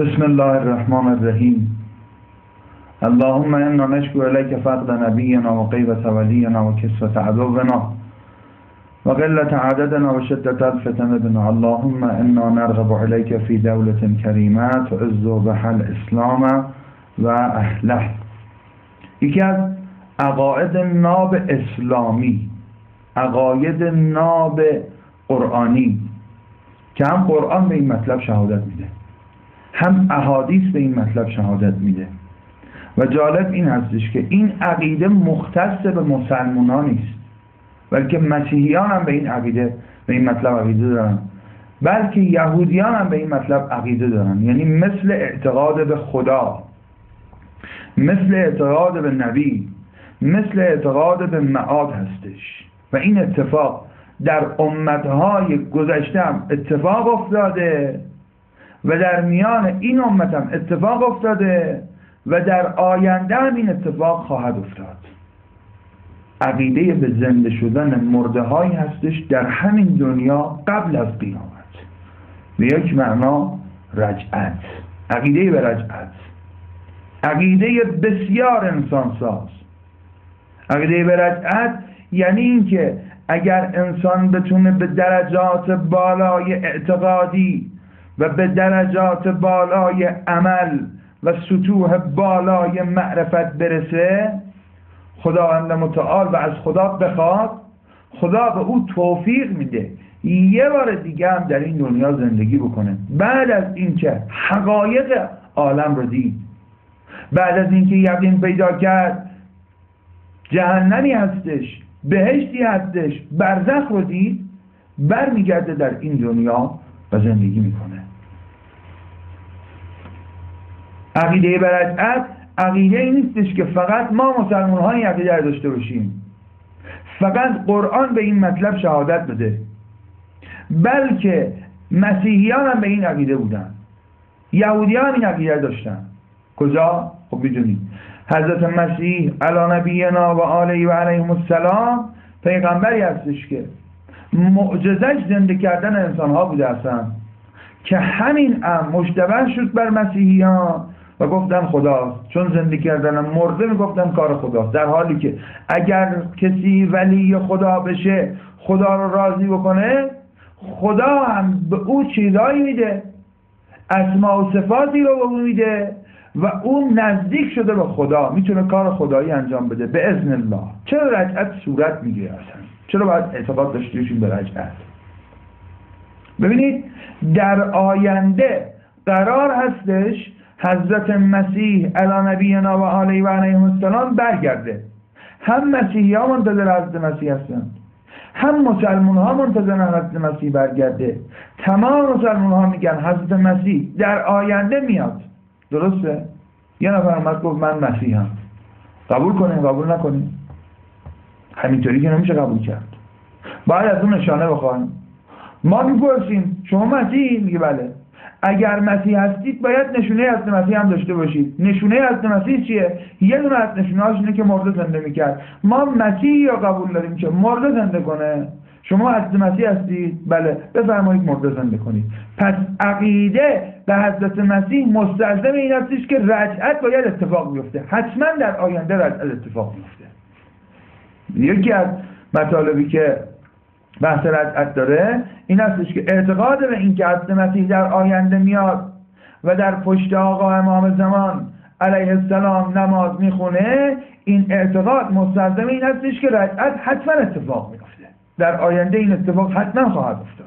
بسم الله الرحمن الرحیم. اللهم انا نشكو اليك فقد نبينا وقيبة ولينا وكسوة عدونا وقلة عددنا وشدة الفتن بنا. اللهم انا نرغب اليك في دولة كريمة تعز بها الاسلام و اهله یکی از عقاید ناب اسلامی عقاید ناب قرآنی که هم قرآن به این مطلب شهادت میده. هم احادیث به این مطلب شهادت میده. و جالب این هستش که این عقیده مختص به مسلمان نیست. بلکه مسیحیان هم به این عقیده به این مطلب عقیده دارن. بلکه یهودیان هم به این مطلب عقیده دارن. یعنی مثل اعتقاد به خدا مثل اعتقاد به نبی مثل اعتقاد به معاد هستش. و این اتفاق در امتهای گذشته هم اتفاق افتاده. و در میان این امت هم اتفاق افتاده و در آینده هم این اتفاق خواهد افتاد. عقیده به زنده شدن مرده هایی هستش در همین دنیا قبل از قیامت. به یک معنا رجعت. عقیده به رجعت. عقیده بسیار انسان ساز عقیده به رجعت یعنی اینکه اگر انسان بتونه به درجات بالای اعتقادی و به درجات بالای عمل و سطوح بالای معرفت برسه خداوند متعال و از خدا بخواد خدا به او توفیق میده. یه بار دیگه هم در این دنیا زندگی بکنه. بعد از اینکه حقایق عالم رو دید بعد از اینکه یقین پیدا کرد جهنمی هستش بهشتی هستش برزخ رو دید برمیگرده در این دنیا و زندگی می‌کنه. عقیده برجعت عقیده ای نیستش که فقط ما مسلمان های عقیده داشته باشیم. فقط قرآن به این مطلب شهادت بده. بلکه مسیحیان هم به این عقیده بودن. یهودیان هم این عقیده داشتن. کجا؟ خب بدونید حضرت مسیح علی نبینا و آله و علیهم السلام پیغمبری هستش که معجزش زنده کردن انسان ها بوده اصلا. که همین ام مشتبه شد بر مسیحیان. و گفتن خداست چون زنده کردن مرده می‌گفتن کار خداست در حالی که اگر کسی ولی خدا بشه خدا رو راضی بکنه خدا هم به او چیزایی میده. اسما و صفاتی رو به او میده و اون نزدیک شده به خدا. می‌تونه کار خدایی انجام بده به اذن الله. چرا رجعت صورت می‌گیره اصلا؟ چرا باید اعتقاد داشته باشیم به رجعت؟ ببینید در آینده قرار هستش حضرت مسیح علی نبینا و آله و علیه السلام برگرده. هم مسیحی ها منتظر حضرت مسیح هستند. هم مسلمان ها منتظر حضرت مسیح برگرده. تمام مسلمان ها میگن حضرت مسیح در آینده میاد. درسته؟ یه نفر اومد گفت من مسیحم. قبول کنیم قبول نکنیم همینطوری که نمیشه قبول کرد. باید از اون نشانه بخواهیم ما می‌پرسیم شما مسیح؟ میگه بله. اگر مسیح هستید باید نشونه از مسیح هم داشته باشید. نشونه از مسیح چیه؟ یه دونه از نشونه اینه که مرده زنده می‌کرد. ما مسیح یا قبول داریم که مرده زنده کنه. شما حضرت مسیح هستید بله. بفرمایید مرده زنده کنید. پس عقیده به حضرت مسیح مستلزم این هستش که رجعت باید اتفاق بیفته. حتما در آینده رجعت اتفاق بیفته. یکی از مطالبی که بحث رجعت داره این هستش که اعتقاد به این که مسیح در آینده میاد و در پشت آقا امام زمان علیه السلام نماز می‌خونه این اعتقاد مستلزم این هستش که رجعت حتما اتفاق میفته در آینده این اتفاق حتما خواهد افتاد.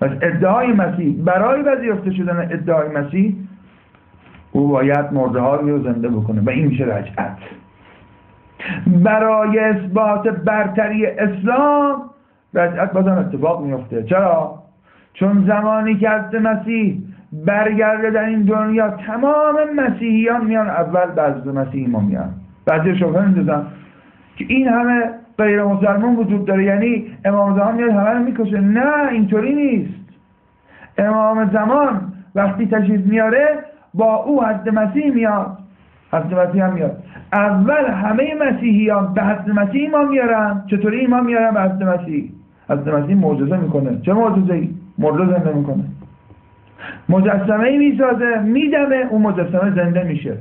پس ادعای مسیح برای وظیفته شدن ادعای مسیح او باید مرده ها رو زنده بکنه و این میشه رجعت. برای اثبات برتری اسلام رجعت بازم اتفاق میفته. چرا؟ چون زمانی که از مسیح برگرده در این دنیا تمام مسیحیان میان اول بعض مسیحی ما میان. بعضی شبه میدازن که این همه غیر مسلمان وجود داره. یعنی امام زمان میاد همه رو می‌کشه. نه اینطوری نیست. امام زمان وقتی تشریف میاره با او حضرت مسیح میاد. حضرت مسیح هم میاد. اول همه مسیحیان به حضرت مسیح ایمان میارن. چطوری ایمان میارن؟ به حضرت مسیح. حضرت مسیح معجزه می‌کنه. چه معجزه ای مرده زنده می‌کنه. مجسمه ای می‌سازه میدمه اون مجسمه زنده میشه.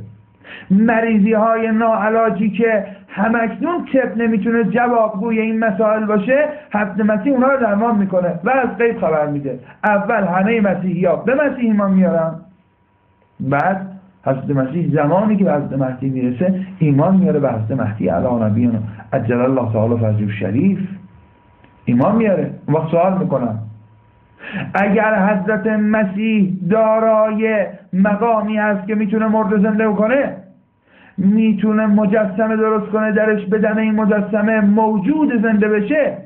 مریضی های ناعلاجی که همکنون طب نمی‌تونه جوابگوی این مسائل باشه حضرت مسیح اونها رو درمان می‌کنه و از غیب خبر میده. اول همه مسیحی ها به مسیح ایمان میارن بعد حضرت مسیح زمانی که به حضرت مهدی می‌رسه ایمان میاره به حضرت مهدی علا نبینا. عجل الله تعالی فضل شریف. ایمان میاره وقت سوال می‌کنم اگر حضرت مسیح دارای مقامی هست که می‌تونه مرد زنده کنه می‌تونه مجسمه درست کنه درش بدن این مجسمه موجود زنده بشه.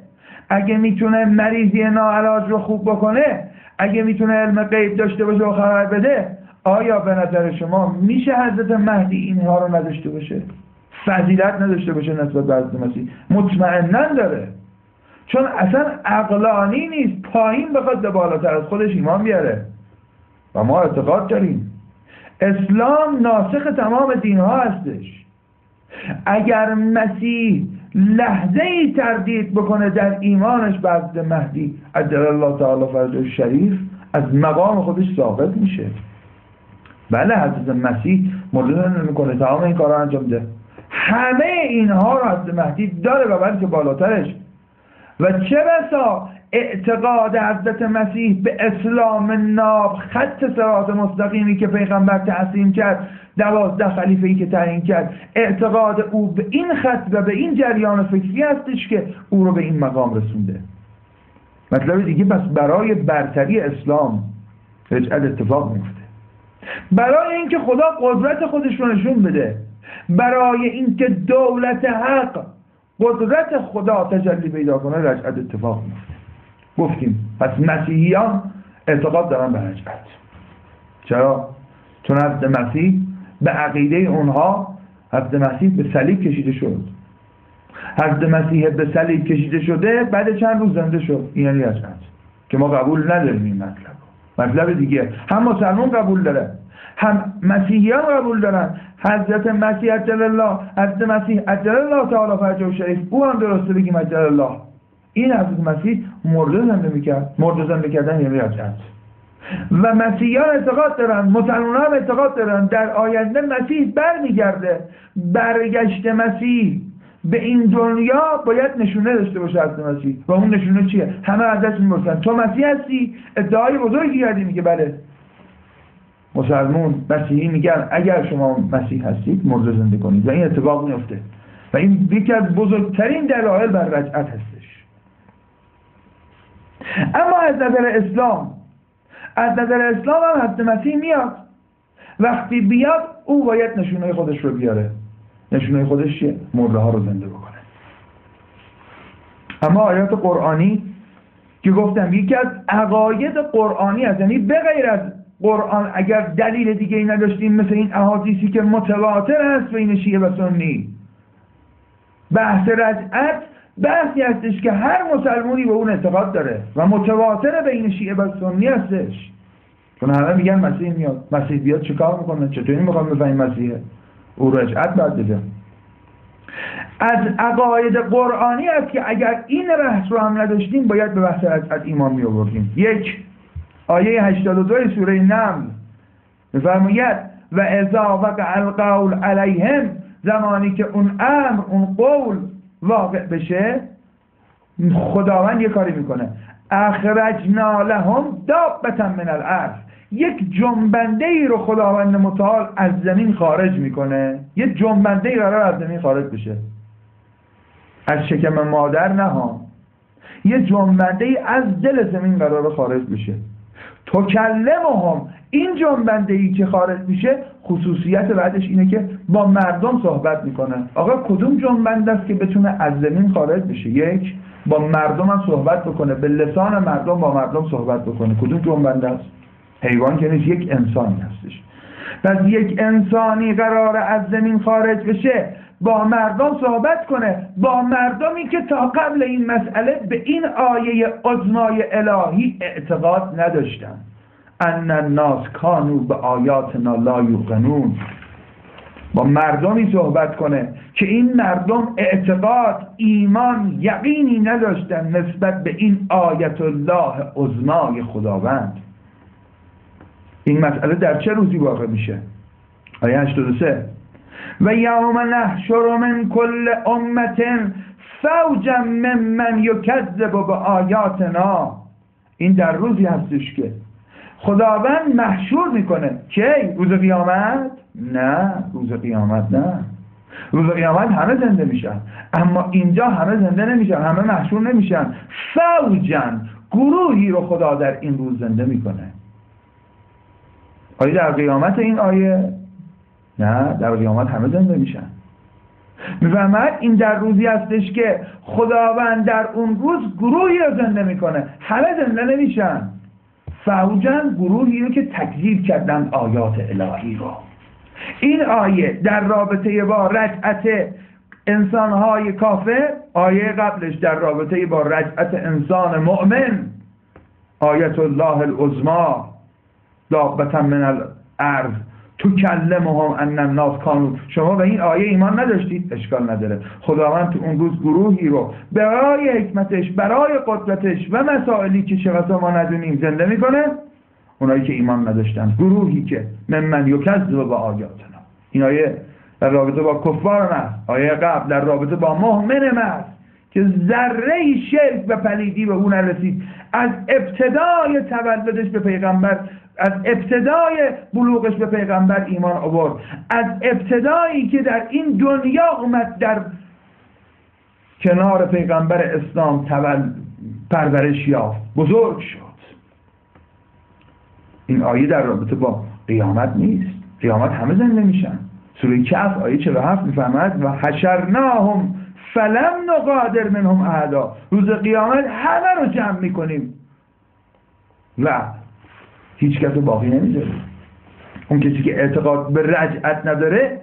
اگه می‌تونه مریضی ناعلاج رو خوب بکنه اگه می‌تونه علم غیب داشته باشه و خبر بده آیا به نظر شما میشه حضرت مهدی اینها رو نداشته باشه؟ فضیلت نداشته باشه نسبت به حضرت مسیح؟ مطمئنا داره. چون اصلا عقلانی نیست پایین بخواد به بالاتر از خودش ایمان بیاره. و ما اعتقاد داریم. اسلام ناسخ تمام دین ها هستش. اگر مسیح لحظه ای تردید بکنه در ایمانش بعد مهدی عجل الله تعالی فرج شریف از مقام خودش ساقط میشه. بله حضرت مسیح مورد نمی‌کنه تمام این کارا انجام ده. همه اینها رو حضرت مهدی داره و بلکه بالاترش. و چه بسا اعتقاد حضرت مسیح به اسلام ناب خط سرات مستقیمی که پیغمبر تحسین کرد دوازده خلیفه ای که تعیین کرد. اعتقاد او به این خط و به این جریان فکری هستش که او رو به این مقام رسونده. مطلب دیگه بس برای برتری اسلام رجعت اتفاق میفته. برای اینکه خدا قدرت خودش رو نشون بده. برای اینکه دولت حق قدرت خدا تجلی پیدا کنه رجعت اتفاق میفته گفتیم پس مسیحیان اعتقاد دارن به رجعت. چرا؟ چون حضرت مسیح به عقیده اونها حضرت مسیح به صلیب کشیده شد. حضرت مسیح به صلیب کشیده شده بعد چند روز زنده شد. این یعنی رجعت. که ما قبول نداریم این مطلب مطلب دیگه. هم مسلمان قبول داره هم مسیحیان قبول دارن حضرت مسیح عجل الله حضرت مسیح عجل الله تعالی فرجه و شریف. او هم درسته بگیم عجل الله این حضرت مسیح مرده زنده می‌کرد. مرده زنده کردن یعنی رجعت. و مسیحیان اعتقاد دارن مسلمان هم اعتقاد دارن. در آینده مسیح برمیگرده. برگشت مسیح به این دنیا باید نشونه داشته باشه حضرت مسیح. و اون نشونه چیه؟ همه ازش می‌پرسن تو مسیح هستی؟ ادعای بزرگی کردی؟ میگه بله. مسلمون مسیحی میگن اگر شما مسیح هستید مرده زنده کنید. و این اتفاق میفته و این یکی از بزرگترین دلایل بر رجعت هستش. اما از نظر اسلام از نظر اسلام هم حضرت مسیح میاد. وقتی بیاد او باید نشونه خودش رو بیاره. نشونه خودش چیه؟ مرده ها رو زنده بکنه. اما آیات قرآنی که گفتم یکی از عقاید قرآنی هست. یعنی بغیر از قرآن اگر دلیل دیگه ای نداشتیم مثل این احادیثی که متواتر هست بین شیعه و سنی. بحث رجعت بحثی هستش که هر مسلمونی به اون اعتقاد داره و متواتر بین شیعه و سنی هستش. چون همه میگن مسیح میاد. مسیح بیاد چیکار می‌کنه؟ چطوری می‌خوام بفهمیم مسیحه او رجعت بعد بده از عقاید قرآنی است که اگر این بحث رو هم نداشتیم باید به بحث رجعت ایمان می آوردیم یک آیه 82 سوره نمل میفرماید و اذا وقع القول علیهم زمانی که اون امر اون قول واقع بشه خداوند یه کاری می‌کنه. اخرجنا لهم دابتا من الارض. یک جنبنده ای رو خداوند متعال از زمین خارج می‌کنه. یه جنبنده ای قرار از زمین خارج بشه. از شکم مادر نه ها یه جنبنده ای از دل زمین قرار خارج بشه. تکلمهم این جنبنده ای که خارج میشه خصوصیت بعدش اینه که با مردم صحبت می‌کنه آقا کدوم جنبنده است که بتونه از زمین خارج بشه؟ یک با مردم هم صحبت بکنه. به لسان مردم با مردم صحبت بکنه. کدوم جنبنده است؟ حیوان که نیست یک انسانی هستش. پس یک انسانی قرار از زمین خارج بشه. با مردم صحبت کنه. با مردمی که تا قبل این مسئله به این آیه عظمای الهی اعتقاد نداشتن. ان الناس کانو به آیاتنا لا یوقنون. با مردمی صحبت کنه که این مردم اعتقاد ایمان یقینی نداشتن نسبت به این آیت الله عظمای خداوند. این مسئله در چه روزی واقع میشه؟ آیه 83 و یوم نحشر من کل امت فوجا ممن یکذب به آیاتنا. این در روزی هستش که خداوند محشور می‌کنه. کی؟ روز قیامت؟ نه روز قیامت نه. روز قیامت همه زنده میشن. اما اینجا همه زنده نمیشن همه محشور نمیشن. فوجن گروهی رو خدا در این روز زنده می‌کنه. آیا در قیامت این آیه نه در قیامت همه زنده میشن. می‌فهمد این در روزی هستش که خداوند در اون روز گروهی رو زنده می‌کنه. همه زنده نمیشن. فوجن گروهی رو که تکذیب کردن آیات الهی رو. این آیه در رابطه با رجعت انسانهای کافر آیه قبلش در رابطه با رجعت انسان مؤمن آیت الله العظما دابتا من الارض. تو کلمهم ان الناس کانو شما به این آیه ایمان نداشتید؟ اشکال نداره. خداوند تو اون روز گروهی رو برای حکمتش برای قدرتش و مسائلی که چقدر ما ندونیم زنده می‌کنه اونایی که ایمان نداشتن. گروهی که من من یکذب با آیاتنا. این آیه در رابطه با کفار هست آیه قبل در رابطه با مؤمن هست که ذره شرک و پلیدی به اون نرسید. از ابتدای تولدش به پیغمبر از ابتدای بلوغش به پیغمبر ایمان آورد. از ابتدایی که در این دنیا اومد در کنار پیغمبر اسلام تول پرورش یافت. بزرگ شد. این آیه در رابطه با قیامت نیست. قیامت همه زنده میشن. سوره کف آیه 47 می‌فهمد و حشرناهم فلم نقادر منهم احدا روز قیامت همه رو جمع می‌کنیم. و هیچ کس باقی نمی‌ذاره. اون کسی که اعتقاد به رجعت نداره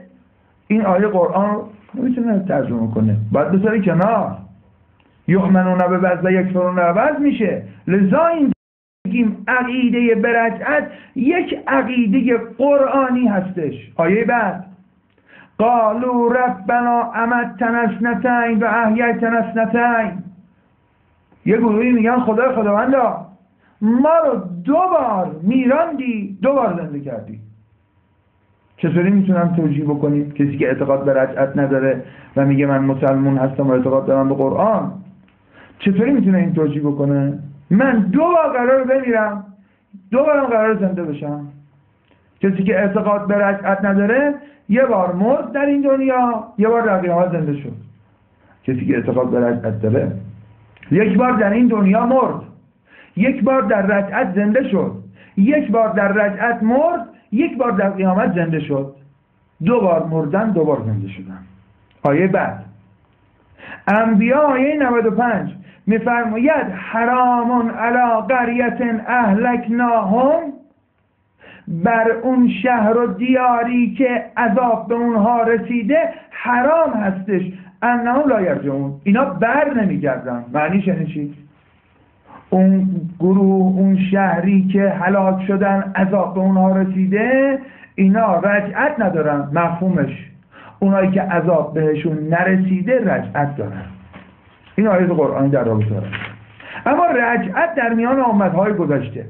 این آیه قرآن رو نمی‌تونه ترجمه کنه. باید بذاری کنار. یؤمنون به بعض و یکفرون عوض میشه. لذا این بگیم عقیده برجعت یک عقیده قرآنی هستش. آیه بعد. قالوا ربنا امتنا اثنتین و احییتنا اثنتین یه گروهی میگن خدای خداوندا ما رو دو بار میراندی دو بار زنده کردی. چطوری می‌تونم توجیه بکنید؟ کسی که اعتقاد به رجعت نداره و میگه من مسلمون هستم و اعتقاد دارم به قرآن. چطوری می‌تونه این توجیه بکنه؟ من دو بار قرار بمیرم دو بارم قرار زنده بشم. کسی که اعتقاد به رجعت نداره یه بار مرد در این دنیا یه بار در قیامت زنده شد. کسی که اعتقاد به رجعت داره یک بار در این دنیا مرد یک بار در رجعت زنده شد یک بار در رجعت مرد یک بار در قیامت زنده شد. دو بار مردن دو بار زنده شدن. آیه بعد. انبیا آیه 95 میفرماید حرامون علا قریت اهلکناهم بر اون شهر و دیاری که عذاب به اونها رسیده حرام هستش. انهم لا یرجعون. اینا بر نمیگردن. معنیش یعنی چی؟ اون گروه اون شهری که هلاک شدن عذاب به اونها رسیده اینا رجعت ندارن. مفهومش. اونایی که عذاب بهشون نرسیده رجعت دارن. این آیه قرآنی در رابطه اما رجعت در میان آمدهای گذشته.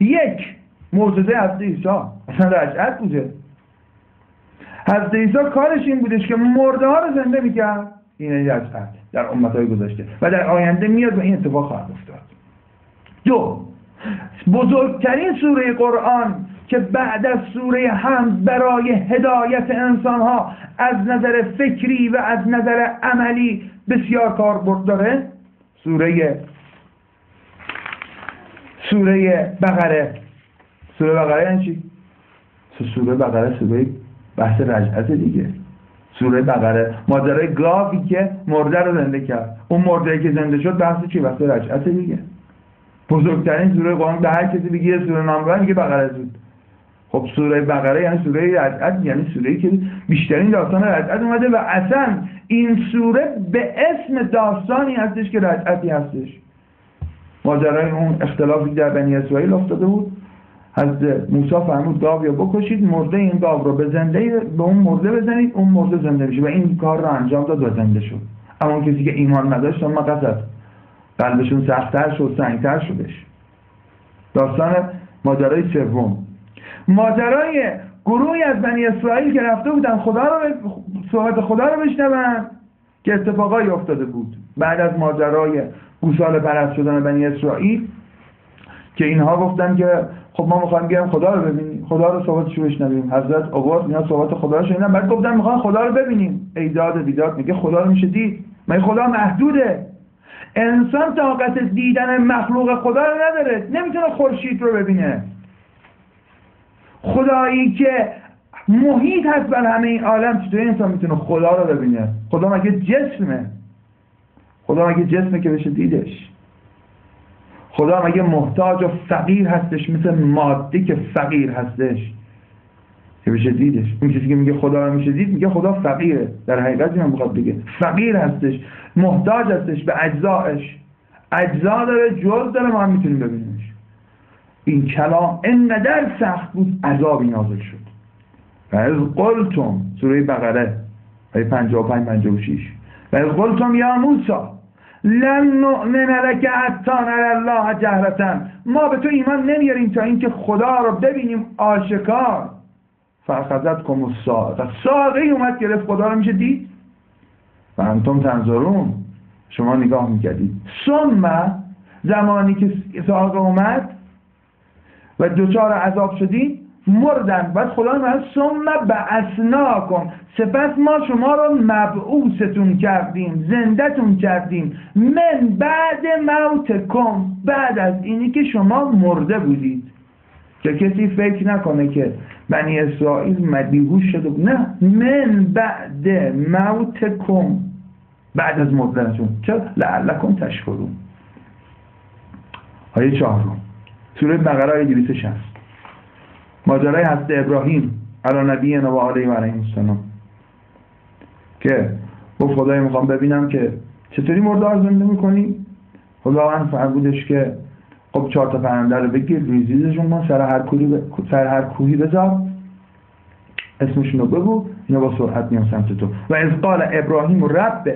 یک معجزه حضرت عیسی. اصلا رجعت بوده. حضرت عیسی کارش این بودش که مرده ها رو زنده می‌کرد. این رجعت در امتهای گذشته. و در آینده میاد و این اتفاق خواهد افتاد. دو بزرگترین سوره قرآن که بعد از سوره هم برای هدایت انسان ها از نظر فکری و از نظر عملی بسیار کاربرد داره. سوره سوره بقره. سوره بقره یعنی چی؟ سوره بقره سوره بحث رجعت دیگه. سوره بقره. ماجرای گاوی که مرده رو زنده کرد. اون مرده که زنده شد بحث چی؟ بحث رجعت دیگه. بزرگترین سوره قرآن به هر کسی بگیه سوره نام میگه بقره زود. خب سوره بقره یعنی سوره رجعت یعنی سوره که بیشترین داستان رجعت اومده و اصلا این سوره به اسم داستانی هستش که رجعتی هستش. ماجرای اون اختلافی در بنی اسرائیل افتاده بود. حضرت موسی فرمود گاو یا بکشید مرده این گاو رو به زنده به اون مرده بزنید اون مرده زنده بشه. و این کار رو انجام داد و زنده شد. اما کسی که ایمان نداشت اما قصد قلبشون سختتر شد سنگتر شدش. داستان ماجرای سوم. ماجرای گروهی از بنی اسرائیل که رفته بودن خدا رو صحبت خدا رو بشنون که اتفاقایی افتاده بود. بعد از ماجرای گوساله پرست شدن بنی اسرائیل که اینها گفتن که خب ما می‌خوایم بیایم خدا رو ببینیم. خدا رو صحبتش رو بشنویم؟ حضرت آورد اینا صحبت خدا رو شنیدن بعد گفتن می‌خوان خدا رو ببینیم. ایداد بیداد میگه خدا رو میشه دید. مگه خدا محدوده؟ انسان طاقت دیدن مخلوق خدا رو نداره. نمی‌تونه خورشید رو ببینه. خدایی که محیط هست بر همه این عالم چطوری انسان می‌تونه خدا رو ببینه؟ خدا مگه جسمه؟ خدا مگه جسمه که بشه دیدش؟ خدا مگه محتاج و فقیر هستش؟ مثل ماده که فقیر هستش. که بشه دیدش. این کسی که میگه خدا رو میشه دید میگه خدا فقیره. در حقیقت اینو می‌خواد بگه. فقیر هستش. محتاج هستش به اجزایش اجزا داره جز داره ما هم می‌تونیم ببینیمش. این کلام انقدر سخت بود عذابی نازل شد. و از قلتم سوره بقره های 55 56 و از قلتم یا موسا لن نؤمن لك حتی الله جهرتن ما به تو ایمان نمیاریم تا اینکه خدا رو ببینیم آشکار. فرخزت کم الساقه ساقه اومد گرفت خدا رو میشه دید. و انتم تنظرون. شما نگاه می‌کردید. ثم زمانی که ساقه اومد و دوچار عذاب شدید مردن. بعد خدا میگه ثم بعثناکم. سپس ما شما رو مبعوثتون کردیم زندهتون کردیم. من بعد موتکم. بعد از اینی که شما مرده بودید. که کسی فکر نکنه که بنی اسرائیل مدیهوش شده بود. نه من بعد موتکم. بعد از مردنتون. چرا؟ لعلکم تشکرون. آیه چهارم. سوره بقره آیه 260 ماجرای حضرت ابراهیم علی نبی و علیه و علیه السلام. که گفت خدای می‌خوام ببینم که چطوری مرده زنده می‌کنی؟ خداوند فرمودش که خب چهار تا پرنده رو بگیر ریزیزشون ما سر هر کوهی ب... سر هر کوهی بذار. اسمشون رو بگو اینا با سرعت میان سمت تو. و از قال ابراهیم رب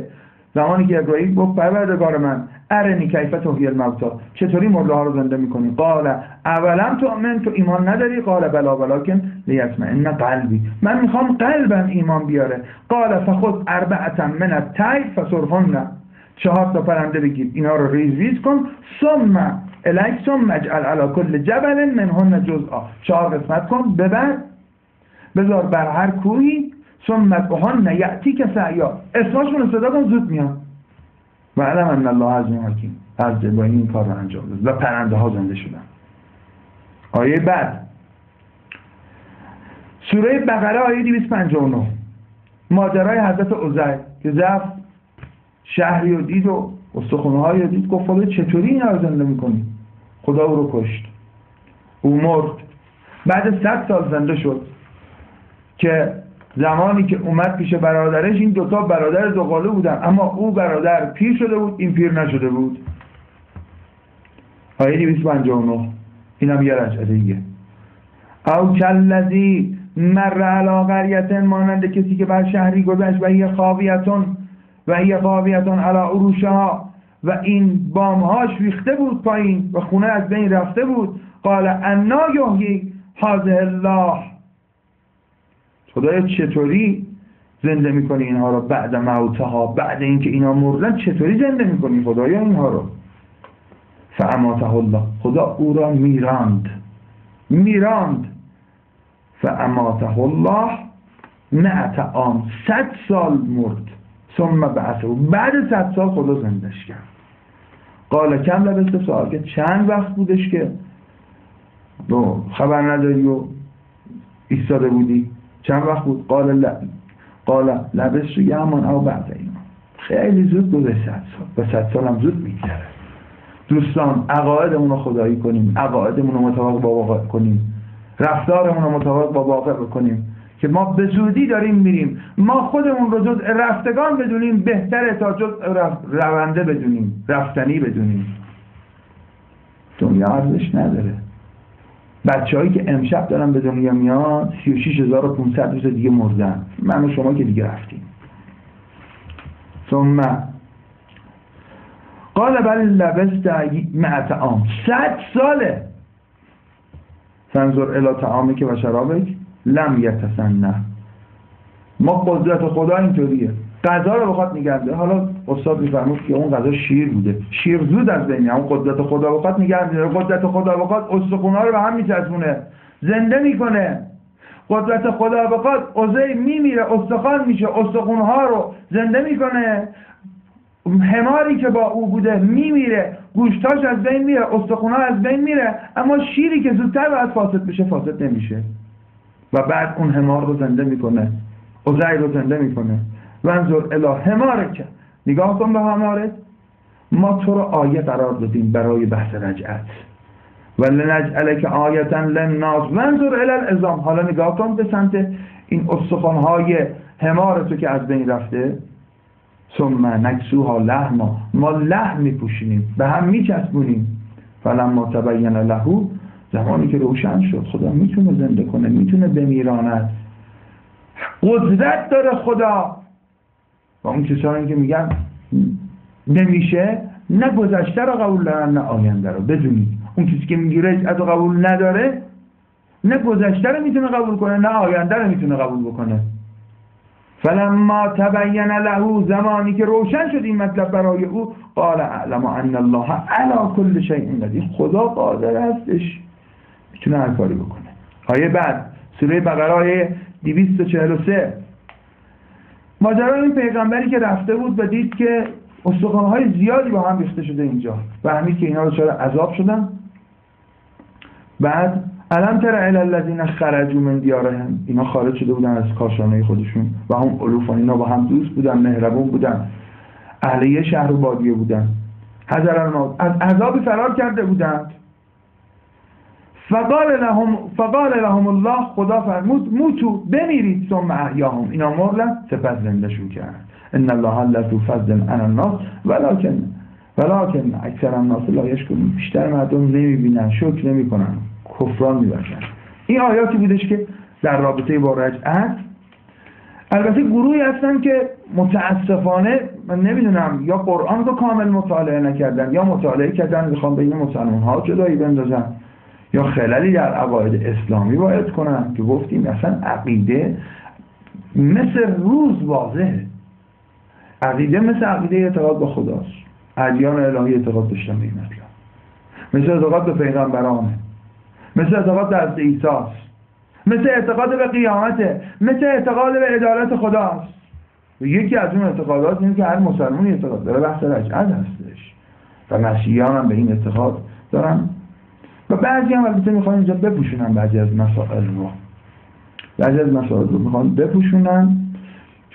زمانی که ابراهیم گفت پروردگار من ارنی کیف تحیی الموتا چطوری مرده ها رو زنده می‌کنی؟ قال اولم تؤمن تو ایمان نداری؟ قال بلا ولکن لیطمئن قلبی. من می‌خوام قلبم ایمان بیاره. قال فخذ اربعه من الطیر فصرهن. چهار تا پرنده بگیر اینا رو ریز ریز کن. ثم الیک ثم اجعل علی کل جبل منهن جزءا. چهار قسمت کن. ببر. بذار بر هر کوهی ثم ادعهن یعتی که سعیا. اسماشون صدا کن زود میان. و علم ان الله از حکیم. از با این کار رو انجام داد و پرنده ها زنده شدن. آیه بعد. سوره بقره آیه 259 ماجرای حضرت عزیر که زفت شهری و دید و استخونه های دید گفت خدا چطوری این رو زنده می‌کنی؟ خدا او رو کشت. او مرد. بعد صد سال زنده شد که زمانی که اومد پیش برادرش این دوتا برادر دوقاله بودن. اما او برادر پیر شده بود این پیر نشده بود. آیه 259 این هم یه رجعه دیگه. او کلذی مر علا قریت مانند کسی که بر شهری گذشت و هی خاویتون و هی خاویتون علا عروشها. و این بامهاش ریخته بود پایین و خونه از بین رفته بود. قال انا یحیی حاضر الله. خدایا چطوری زنده می‌کنی اینها رو بعد موتها بعد اینکه اینا مردن چطوری زنده می‌کنی خدایا اینها رو؟ فاماته الله خدا او را میراند میراند. فاماته الله نه آن صد سال مرد. ثم بعثه. بعد صد سال خدا زندش کرد. قال کم لبسته سوال که چند وقت بودش که؟ خبر نداری و ایستاده بودی؟ چند وقت بود؟ قال ل... قال لبس رو یمان او بعد ایمان خیلی زود بود صد سال. و صد سال هم زود میگذره. دوستان عقایدمون رو خدایی کنیم. عقایدمون رو مطابق با واقع کنیم. رفتارمون رو مطابق با واقع بکنیم. که ما به زودی داریم میریم. ما خودمون رو جز رفتگان بدونیم بهتره تا جز رونده بدونیم رفتنی بدونیم. دنیا ارزش نداره. بچه هایی که امشب دارن به دنیا میان 36500 روز دیگه مردن. من و شما که دیگه رفتیم. ثم قال بل لبست معت عام. صد ساله. فنظر الی تعامک و شرابک لم یتسنه. ما قدرت خدا اینطوریه. غذا رو بخواد نگه حالا استاد میفرمود که اون غذا شیر بوده. شیر زود از بین اون قدرت خدا بخواد نگه قدرت خدا بخواد استخونا رو به هم میچسبونه. زنده می‌کنه. قدرت خدا بخواد عزی میمیره استخوان میشه. استخونها رو زنده می‌کنه. هماری که با او بوده میمیره. گوشتاش از بین میره استخونها از بین میره. اما شیری که زودتر باید فاسد بشه فاسد نمیشه. و بعد اون همار رو زنده می‌کنه. عزی رو زنده می‌کنه. انظر اله همارک نگاه کن به همارت. ما تو رو آیه قرار دادیم برای بحث رجعت و لنجعل که آیتا لنناس انظر الی الازام حالا نگاه کن به سمت این استخوانهای همار تو که از بین رفته. ثم نکسوها لحما. ما لحم میپوشینیم به هم میچسبونیم. فلما تبین لهو زمانی که روشن شد خدا می‌تونه زنده کنه می‌تونه بمیراند. قدرت داره خدا. و اون کسانی که میگن نمیشه نه گذشته رو قبول دارن نه آینده رو. بدونید اون کسی که می‌گیره از قبول نداره نه گذشته رو می‌تونه قبول کنه نه آینده رو می‌تونه قبول بکنه. فلما تبین له زمانی که روشن شد این مطلب برای او قال اعلم ان الله علی کل شیء قدیر. خدا قادر هستش. می‌تونه هر کاری بکنه. آیه بعد سوره بقره آیه 243 ماجرا این پیغمبری که رفته بود و دید که های زیادی با هم ریخته شده اینجا فهمید که اینا رو چرا عذاب شدن. بعد علم تر الی الذین خرجوا من دیارهم؟ اینا خارج شده بودن از کاشانه خودشون و هم الوفان اینا با هم دوست بودن مهربون بودن. اهلیه شهر و بادیه بودن. حذر از عذاب فرار کرده بودند. فقال لهم فقال لهم الله خدا فرمود موتو بمیرید ثم احیاهم. اینا مرلن سپس زندهشون کرد. ان الله لذو فضل علی الناس ولکن ولکن اکثر الناس لا یشکرون. بیشتر مردم نمی‌بینن شکر نمی‌کنن. کفران میبرشن این آیاتی بودش که در رابطه با رجعت البته گروهی هستن که متاسفانه من نمی‌دونم یا قرآن رو کامل مطالعه نکردن یا مطالعه کردن می‌خوام بین مسلمان ها جدایی بندازن. یا خلالی در عقاید اسلامی باید کنن که گفتیم اصلا عقیده مثل روز واضحه. عقیده مثل عقیده اعتقاد به خداست. ادیان الهی اعتقاد داشتن به این مطلب. مثل اعتقاد به پیغمبرانه. مثل اعتقاد در عیساست. مثل اعتقاد به قیامته. مثل اعتقاد به عدالت خداست. یکی از اون اعتقادات اینه که هر مسلمانی اعتقاد داره. بحث رجعت هستش. و مسیحیان هم به این اعتقاد دارن. و بعضی هم البته می‌خوان اینجا بپوشونن بعضی از مسائل رو. بعضی از مسائل رو می‌خوان بپوشونن.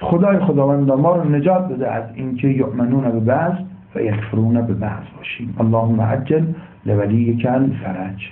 خدای خداوند ما رو نجات بده از اینکه یؤمنون به بعض و یکفرون به بعض باشیم. اللهم عجل لولی کل فرج.